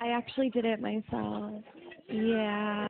I actually did it myself. Yeah.